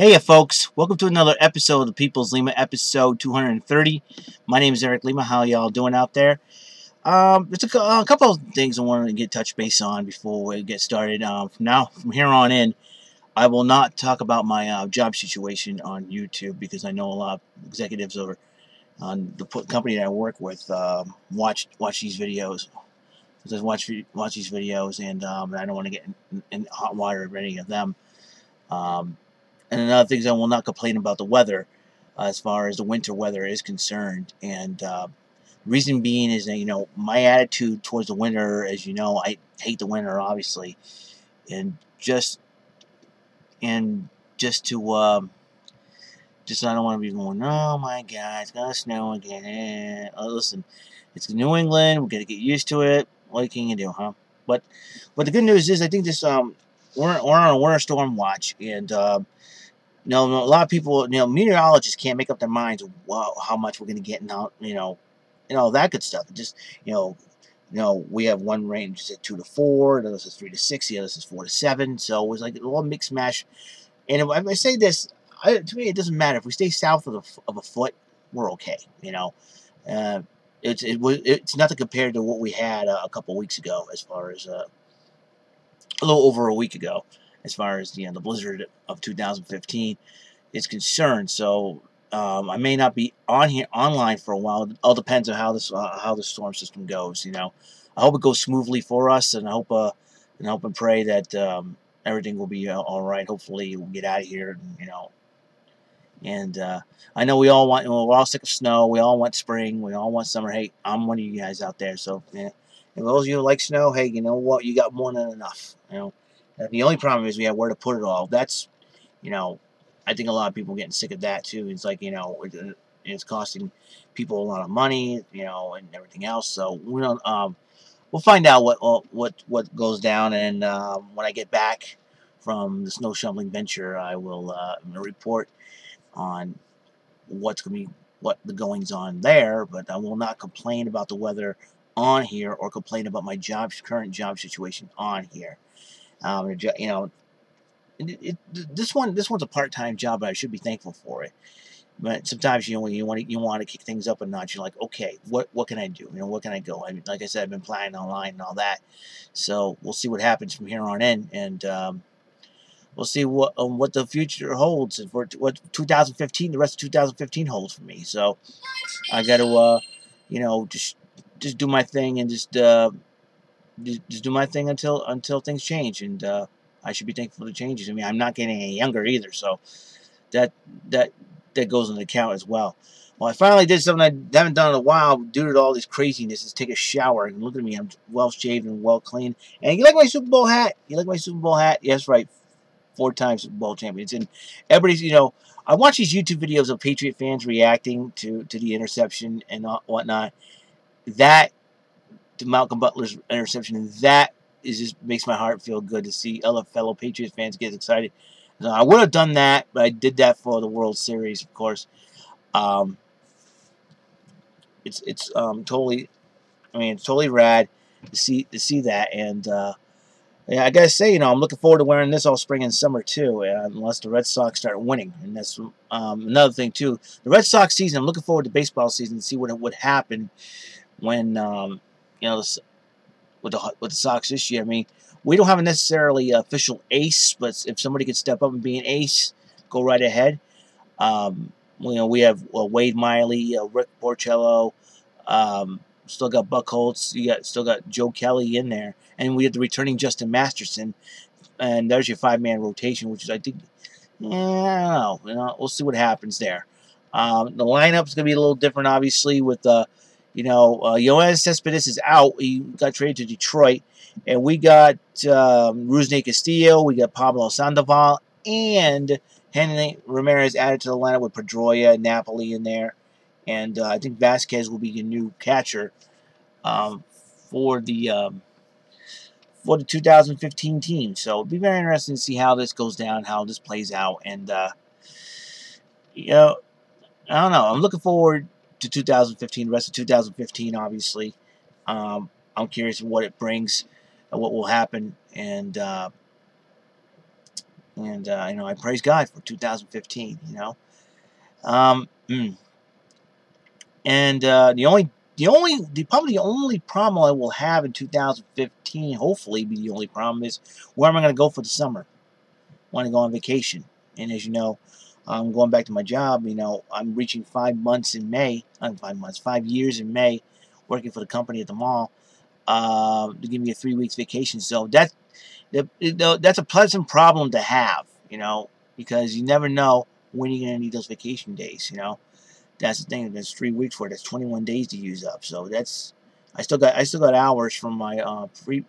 Hey folks, welcome to another episode of the People's Lima, episode 230. My name is Eric Lima. How y'all doing out there? Um, there's a, a, couple of things I wanted to get touch base on before we get started. Um, from now, from here on in, I will not talk about my uh, job situation on YouTube because I know a lot of executives over on the company that I work with um, watch watch these videos. Just watch watch these videos, and um, I don't want to get in, in, hot water with any of them. Um, and another thing is I will not complain about the weather uh, as far as the winter weather is concerned. And uh, reason being is that, you know, my attitude towards the winter, as you know, I hate the winter, obviously. And just, and just to, um, just I don't want to be going, oh my God, it's going to snow again. Uh, listen, it's New England. We're going to get used to it. What can you do, huh? But, but the good news is I think this, um, we're, we're on a winter storm watch. And, uh, you know, a lot of people, you know, meteorologists can't make up their minds wow, how much we're going to get and you know, and all that good stuff. just, you know, you know, we have one range is at 2 to 4, the other is 3 to 6, the other is 4 to 7. So it was like a little mix mash. And if I say this, I, to me, it doesn't matter. If we stay south of, the, of a foot, we're okay, you know. Uh, it's it it's nothing compared to what we had uh, a couple weeks ago as far as uh, a little over a week ago as far as you know, the blizzard of 2015 is concerned. So um, I may not be on here online for a while. It all depends on how this uh, how the storm system goes. You know, I hope it goes smoothly for us, and I hope uh, and hope and pray that um, everything will be uh, all right. Hopefully, we'll get out of here. And, you know, and uh, I know we all want. you know, we're all sick of snow. We all want spring. We all want summer. Hey, I'm one of you guys out there. So, yeah, and those of you who like snow, hey, you know what? You got more than enough. You know. And the only problem is we have where to put it all. That's, you know, I think a lot of people getting sick of that too. It's like, you know, it's costing people a lot of money, you know, and everything else. So we don't, um, we'll find out what what what goes down, and um, when I get back from the snow shoveling venture, I will uh, report on what's going to be what the goings on there. But I will not complain about the weather on here or complain about my job current job situation on here. Um, you know, it, it, this one this one's a part-time job, but I should be thankful for it. But sometimes you know when you want to you want to kick things up a notch, you're like, okay, what what can I do? You know, what can I go? I mean, like I said, I've been playing online and all that, so we'll see what happens from here on in, and um, we'll see what um, what the future holds and for what 2015, the rest of 2015 holds for me. So I got to, uh, you know, just just do my thing and just uh, just do my thing until until things change, and uh, I should be thankful for the changes. I mean, I'm not getting any younger either, so that that that goes into account as well. Well, I finally did something I haven't done in a while due to all this craziness is take a shower. And look at me, I'm well shaved and well clean. And you like my Super Bowl hat? You like my Super Bowl hat? Yes, right. Four times Super Bowl champions. And everybody's, you know, I watch these YouTube videos of Patriot fans reacting to, to the interception and whatnot. That to Malcolm Butler's interception, and that is just makes my heart feel good to see other fellow Patriots fans get excited. Now, I would have done that, but I did that for the World Series, of course. Um, it's it's um, totally, I mean, it's totally rad to see to see that, and uh, yeah, I gotta say, you know, I'm looking forward to wearing this all spring and summer too, uh, unless the Red Sox start winning, and that's um, another thing too. The Red Sox season, I'm looking forward to baseball season to see what would happen when um, you know, with the with the Sox this year. I mean, we don't have a necessarily official ace, but if somebody could step up and be an ace, go right ahead. Um, you know, we have uh, Wade Miley, uh, Rick Porcello, um, still got Buchholz, you got still got Joe Kelly in there, and we have the returning Justin Masterson, and there's your five-man rotation, which is I think, yeah, you know, we'll see what happens there. Um, the lineup's gonna be a little different, obviously, with uh, you know, uh, Cespedes is out. He got traded to Detroit. And we got um, Rusney Castillo. We got Pablo Sandoval. And Hanley Ramirez added to the lineup with Pedroia and Napoli in there. And uh, I think Vazquez will be the new catcher um, for the um, for the 2015 team. So it'll be very interesting to see how this goes down, how this plays out. And, uh, you know, I don't know. I'm looking forward to 2015, the rest of 2015, obviously. Um, I'm curious what it brings and what will happen. And, uh, And, uh, you know, I praise God for 2015, you know. Um, mm. And uh, the only, the only, the probably the only problem I will have in 2015, hopefully be the only problem, is where am I going to go for the summer? want to go on vacation. And as you know, I'm going back to my job. You know, I'm reaching five months in May. I'm five months, five years in May, working for the company at the mall. Uh, to give me a three weeks vacation. So that, that that's a pleasant problem to have. You know, because you never know when you're gonna need those vacation days. You know, that's the thing. There's three weeks for it. That's 21 days to use up. So that's I still got I still got hours from my uh, free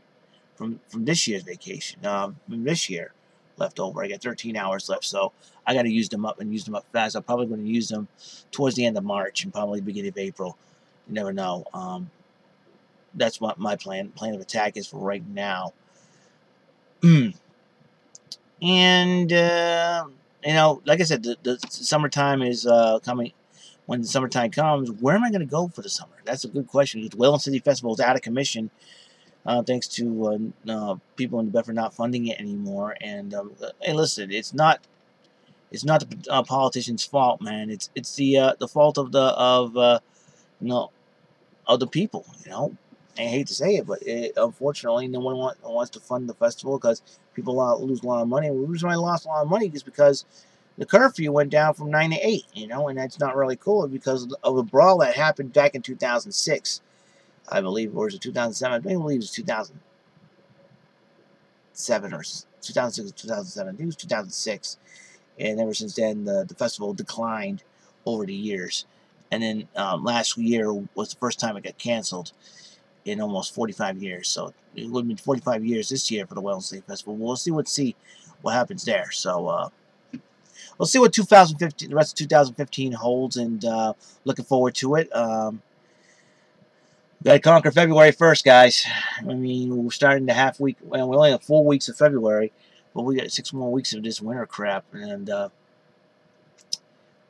from from this year's vacation. Um, from this year left over. I got 13 hours left, so I got to use them up and use them up fast. I'm probably going to use them towards the end of March and probably beginning of April. You never know. Um, that's what my plan plan of attack is for right now. and uh, you know, like I said, the, the summertime is uh, coming. When the summertime comes, where am I going to go for the summer? That's a good question. The Whaling City Festival is out of commission uh, thanks to uh, uh, people in the Bedford not funding it anymore. And um, hey, listen, it's not it's not the uh, politicians' fault, man. It's it's the uh, the fault of the of uh, you know of the people. You know, I hate to say it, but it, unfortunately, no one want, wants to fund the festival because people lose a lot of money. And the reason I lost a lot of money is because the curfew went down from 9 to 8, you know, and that's not really cool because of the brawl that happened back in 2006. I believe, or was it 2007? I believe it was 2007 or 2006 or 2007. I think it was 2006. And ever since then, the, the festival declined over the years. And then um, last year was the first time it got canceled in almost 45 years. So it would be 45 years this year for the City Festival. We'll see what see what happens there. So uh, we'll see what 2015, the rest of 2015 holds, and uh, looking forward to it. Um, Got to conquer February 1st, guys. I mean, we're starting the half week. Well, we only have four weeks of February, but we got six more weeks of this winter crap, and uh,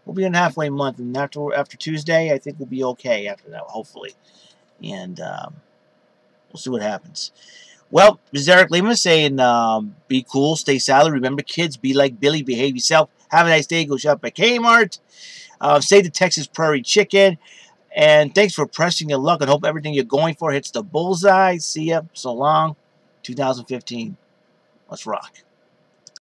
we'll be in halfway month. And after after Tuesday, I think we'll be okay after that, hopefully. And um, we'll see what happens. Well, this is Eric Lima saying, um, be cool, stay solid. Remember, kids, be like Billy, behave yourself. Have a nice day. Go shop at Kmart. Uh, say the Texas Prairie Chicken. And thanks for pressing your luck and hope everything you're going for hits the bullseye. See ya. So long. 2015. Let's rock.